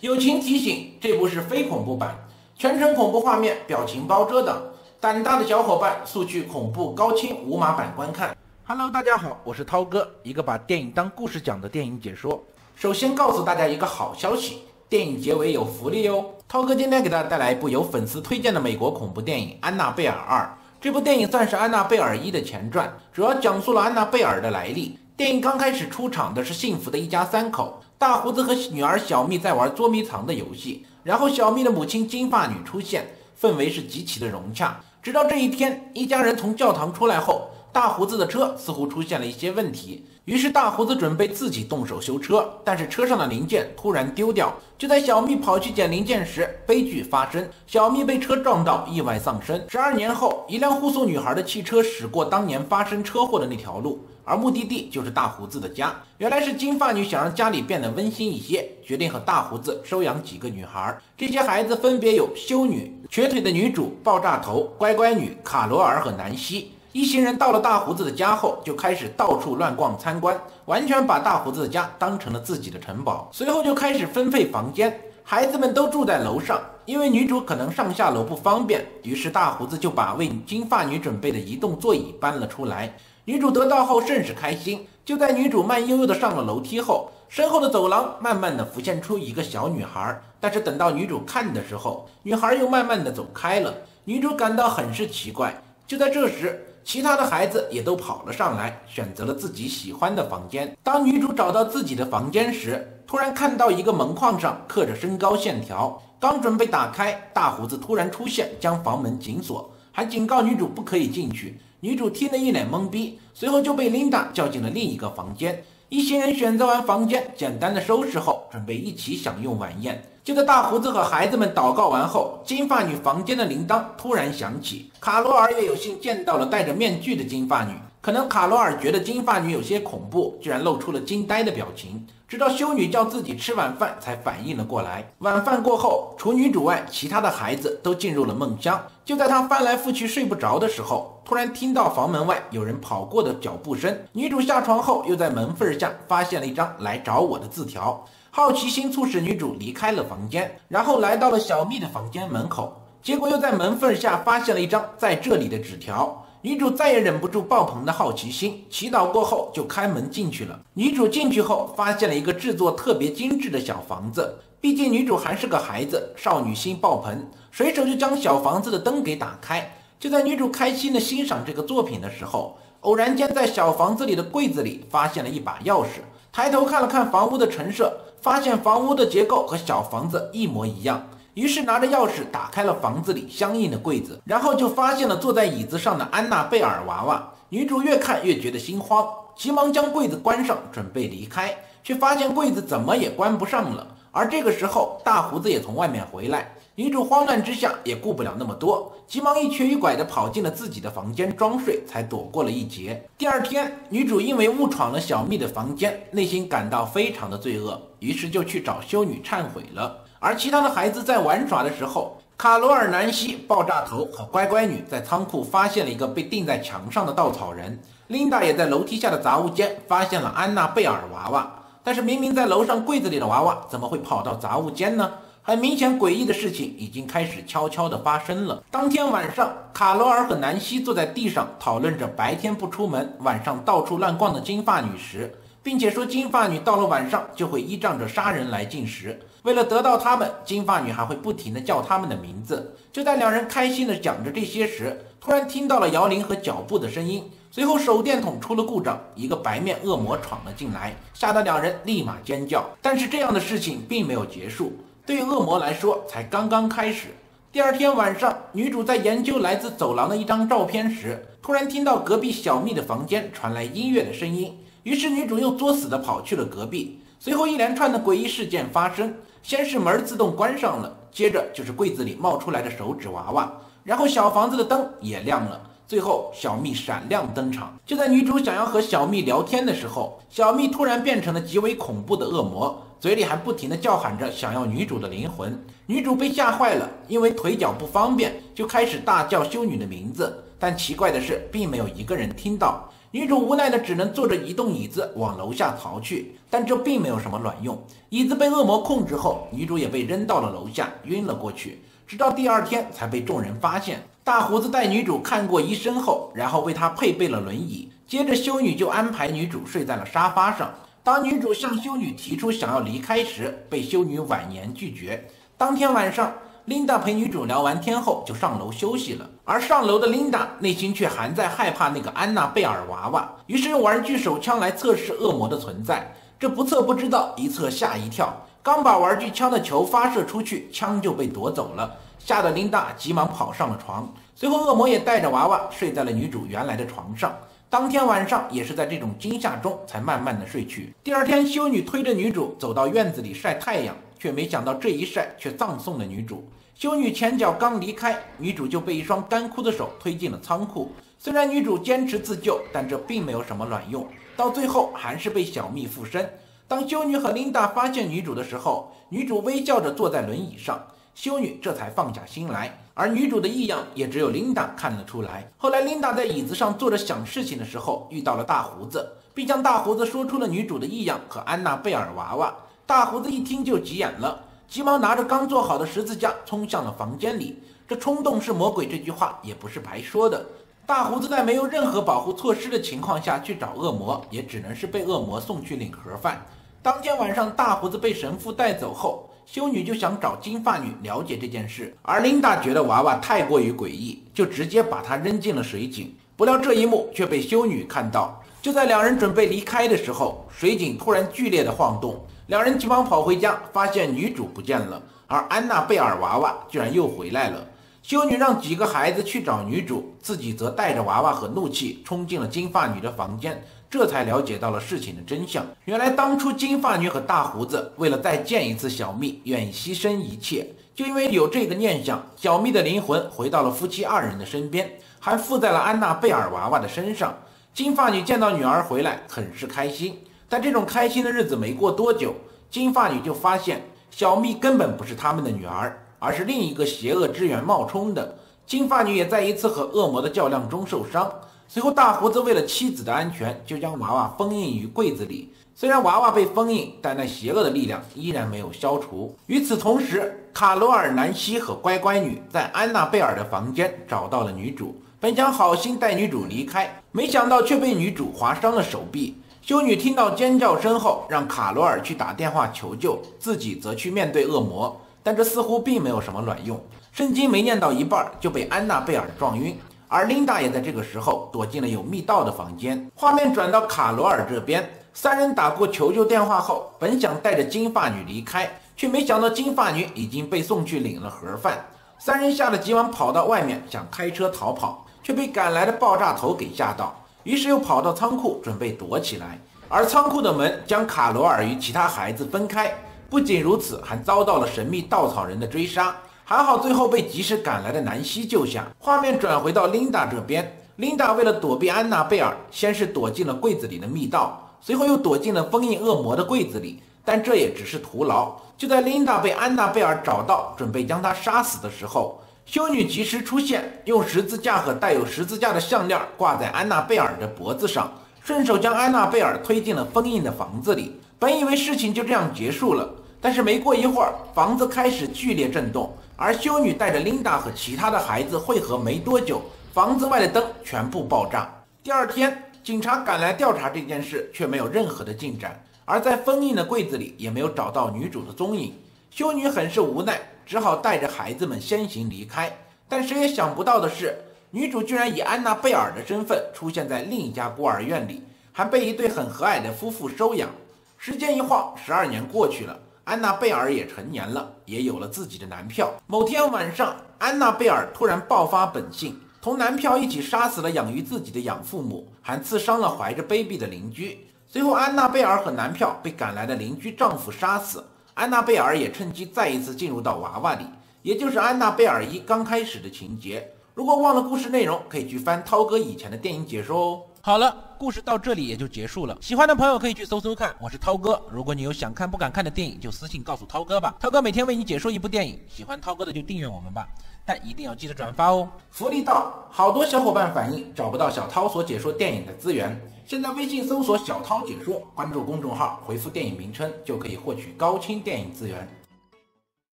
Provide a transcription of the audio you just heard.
友情提醒：这部是非恐怖版，全程恐怖画面，表情包遮挡。胆大的小伙伴速去恐怖高清无码版观看。Hello，大家好，我是涛哥，一个把电影当故事讲的电影解说。首先告诉大家一个好消息，电影结尾有福利哦。涛哥今天给大家带来一部由粉丝推荐的美国恐怖电影《安娜贝尔二》。这部电影算是《安娜贝尔一》的前传，主要讲述了安娜贝尔的来历。电影刚开始出场的是幸福的一家三口。大胡子和女儿小蜜在玩捉迷藏的游戏，然后小蜜的母亲金发女出现，氛围是极其的融洽。直到这一天，一家人从教堂出来后，大胡子的车似乎出现了一些问题，于是大胡子准备自己动手修车，但是车上的零件突然丢掉。就在小蜜跑去捡零件时，悲剧发生，小蜜被车撞到，意外丧生。十二年后，一辆护送女孩的汽车驶过当年发生车祸的那条路。而目的地就是大胡子的家。原来是金发女想让家里变得温馨一些，决定和大胡子收养几个女孩。这些孩子分别有修女、瘸腿的女主、爆炸头、乖乖女卡罗尔和南希。一行人到了大胡子的家后，就开始到处乱逛参观，完全把大胡子的家当成了自己的城堡。随后就开始分配房间，孩子们都住在楼上，因为女主可能上下楼不方便，于是大胡子就把为金发女准备的移动座椅搬了出来。女主得到后甚是开心。就在女主慢悠悠地上了楼梯后，身后的走廊慢慢地浮现出一个小女孩。但是等到女主看的时候，女孩又慢慢地走开了。女主感到很是奇怪。就在这时，其他的孩子也都跑了上来，选择了自己喜欢的房间。当女主找到自己的房间时，突然看到一个门框上刻着身高线条。刚准备打开，大胡子突然出现，将房门紧锁，还警告女主不可以进去。女主听得一脸懵逼，随后就被琳达叫进了另一个房间。一行人选择完房间，简单的收拾后，准备一起享用晚宴。就在大胡子和孩子们祷告完后，金发女房间的铃铛突然响起。卡罗尔也有幸见到了戴着面具的金发女。可能卡罗尔觉得金发女有些恐怖，居然露出了惊呆的表情。直到修女叫自己吃晚饭，才反应了过来。晚饭过后，除女主外，其他的孩子都进入了梦乡。就在她翻来覆去睡不着的时候，突然听到房门外有人跑过的脚步声。女主下床后，又在门缝下发现了一张来找我的字条。好奇心促使女主离开了房间，然后来到了小蜜的房间门口，结果又在门缝下发现了一张在这里的纸条。女主再也忍不住爆棚的好奇心，祈祷过后就开门进去了。女主进去后，发现了一个制作特别精致的小房子。毕竟女主还是个孩子，少女心爆棚，随手就将小房子的灯给打开。就在女主开心的欣赏这个作品的时候，偶然间在小房子里的柜子里发现了一把钥匙。抬头看了看房屋的陈设，发现房屋的结构和小房子一模一样。于是拿着钥匙打开了房子里相应的柜子，然后就发现了坐在椅子上的安娜贝尔娃娃。女主越看越觉得心慌，急忙将柜子关上，准备离开，却发现柜子怎么也关不上了。而这个时候，大胡子也从外面回来，女主慌乱之下也顾不了那么多，急忙一瘸一拐地跑进了自己的房间装睡，才躲过了一劫。第二天，女主因为误闯了小蜜的房间，内心感到非常的罪恶，于是就去找修女忏悔了。而其他的孩子在玩耍的时候，卡罗尔、南希、爆炸头和乖乖女在仓库发现了一个被钉在墙上的稻草人。琳达也在楼梯下的杂物间发现了安娜贝尔娃娃。但是明明在楼上柜子里的娃娃，怎么会跑到杂物间呢？很明显，诡异的事情已经开始悄悄地发生了。当天晚上，卡罗尔和南希坐在地上讨论着白天不出门，晚上到处乱逛的金发女时，并且说金发女到了晚上就会依仗着杀人来进食。为了得到他们，金发女还会不停地叫他们的名字。就在两人开心地讲着这些时，突然听到了摇铃和脚步的声音。随后手电筒出了故障，一个白面恶魔闯了进来，吓得两人立马尖叫。但是这样的事情并没有结束，对于恶魔来说才刚刚开始。第二天晚上，女主在研究来自走廊的一张照片时，突然听到隔壁小蜜的房间传来音乐的声音，于是女主又作死地跑去了隔壁。随后一连串的诡异事件发生。先是门自动关上了，接着就是柜子里冒出来的手指娃娃，然后小房子的灯也亮了，最后小蜜闪亮登场。就在女主想要和小蜜聊天的时候，小蜜突然变成了极为恐怖的恶魔，嘴里还不停地叫喊着想要女主的灵魂。女主被吓坏了，因为腿脚不方便，就开始大叫修女的名字。但奇怪的是，并没有一个人听到。女主无奈的只能坐着移动椅子往楼下逃去，但这并没有什么卵用。椅子被恶魔控制后，女主也被扔到了楼下，晕了过去。直到第二天才被众人发现。大胡子带女主看过医生后，然后为她配备了轮椅。接着修女就安排女主睡在了沙发上。当女主向修女提出想要离开时，被修女婉言拒绝。当天晚上，琳达陪女主聊完天后就上楼休息了。而上楼的琳达内心却还在害怕那个安娜贝尔娃娃，于是用玩具手枪来测试恶魔的存在。这不测不知道，一测吓一跳。刚把玩具枪的球发射出去，枪就被夺走了，吓得琳达急忙跑上了床。随后，恶魔也带着娃娃睡在了女主原来的床上。当天晚上也是在这种惊吓中才慢慢的睡去。第二天，修女推着女主走到院子里晒太阳，却没想到这一晒却葬送了女主。修女前脚刚离开，女主就被一双干枯的手推进了仓库。虽然女主坚持自救，但这并没有什么卵用，到最后还是被小蜜附身。当修女和琳达发现女主的时候，女主微笑着坐在轮椅上，修女这才放下心来。而女主的异样也只有琳达看得出来。后来，琳达在椅子上坐着想事情的时候，遇到了大胡子，并向大胡子说出了女主的异样和安娜贝尔娃娃。大胡子一听就急眼了，急忙拿着刚做好的十字架冲向了房间里。这冲动是魔鬼这句话也不是白说的。大胡子在没有任何保护措施的情况下去找恶魔，也只能是被恶魔送去领盒饭。当天晚上，大胡子被神父带走后，修女就想找金发女了解这件事，而琳达觉得娃娃太过于诡异，就直接把它扔进了水井。不料这一幕却被修女看到。就在两人准备离开的时候，水井突然剧烈的晃动，两人急忙跑回家，发现女主不见了，而安娜贝尔娃娃居然又回来了。修女让几个孩子去找女主，自己则带着娃娃和怒气冲进了金发女的房间。这才了解到了事情的真相。原来当初金发女和大胡子为了再见一次小蜜，愿意牺牲一切。就因为有这个念想，小蜜的灵魂回到了夫妻二人的身边，还附在了安娜贝尔娃娃的身上。金发女见到女儿回来，很是开心。但这种开心的日子没过多久，金发女就发现小蜜根本不是他们的女儿，而是另一个邪恶之源冒充的。金发女也在一次和恶魔的较量中受伤。随后，大胡子为了妻子的安全，就将娃娃封印于柜子里。虽然娃娃被封印，但那邪恶的力量依然没有消除。与此同时，卡罗尔、南希和乖乖女在安娜贝尔的房间找到了女主，本想好心带女主离开，没想到却被女主划伤了手臂。修女听到尖叫声后，让卡罗尔去打电话求救，自己则去面对恶魔。但这似乎并没有什么卵用，圣经没念到一半就被安娜贝尔撞晕。而琳达也在这个时候躲进了有密道的房间。画面转到卡罗尔这边，三人打过求救电话后，本想带着金发女离开，却没想到金发女已经被送去领了盒饭。三人吓得急忙跑到外面，想开车逃跑，却被赶来的爆炸头给吓到，于是又跑到仓库准备躲起来。而仓库的门将卡罗尔与其他孩子分开。不仅如此，还遭到了神秘稻草人的追杀。还好，最后被及时赶来的南希救下。画面转回到琳达这边，琳达为了躲避安娜贝尔，先是躲进了柜子里的密道，随后又躲进了封印恶魔的柜子里。但这也只是徒劳。就在琳达被安娜贝尔找到，准备将她杀死的时候，修女及时出现，用十字架和带有十字架的项链挂在安娜贝尔的脖子上，顺手将安娜贝尔推进了封印的房子里。本以为事情就这样结束了，但是没过一会儿，房子开始剧烈震动。而修女带着琳达和其他的孩子汇合没多久，房子外的灯全部爆炸。第二天，警察赶来调查这件事，却没有任何的进展。而在封印的柜子里，也没有找到女主的踪影。修女很是无奈，只好带着孩子们先行离开。但谁也想不到的是，女主居然以安娜贝尔的身份出现在另一家孤儿院里，还被一对很和蔼的夫妇收养。时间一晃，十二年过去了。安娜贝尔也成年了，也有了自己的男票。某天晚上，安娜贝尔突然爆发本性，同男票一起杀死了养育自己的养父母，还刺伤了怀着 baby 的邻居。随后，安娜贝尔和男票被赶来的邻居丈夫杀死。安娜贝尔也趁机再一次进入到娃娃里，也就是安娜贝尔一刚开始的情节。如果忘了故事内容，可以去翻涛哥以前的电影解说哦。好了，故事到这里也就结束了。喜欢的朋友可以去搜搜看，我是涛哥。如果你有想看不敢看的电影，就私信告诉涛哥吧。涛哥每天为你解说一部电影，喜欢涛哥的就订阅我们吧，但一定要记得转发哦。福利到，好多小伙伴反映找不到小涛所解说电影的资源，现在微信搜索“小涛解说”，关注公众号，回复电影名称就可以获取高清电影资源。